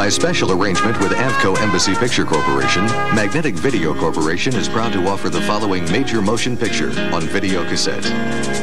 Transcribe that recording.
By special arrangement with Avco Embassy Picture Corporation, Magnetic Video Corporation is proud to offer the following major motion picture on video cassette.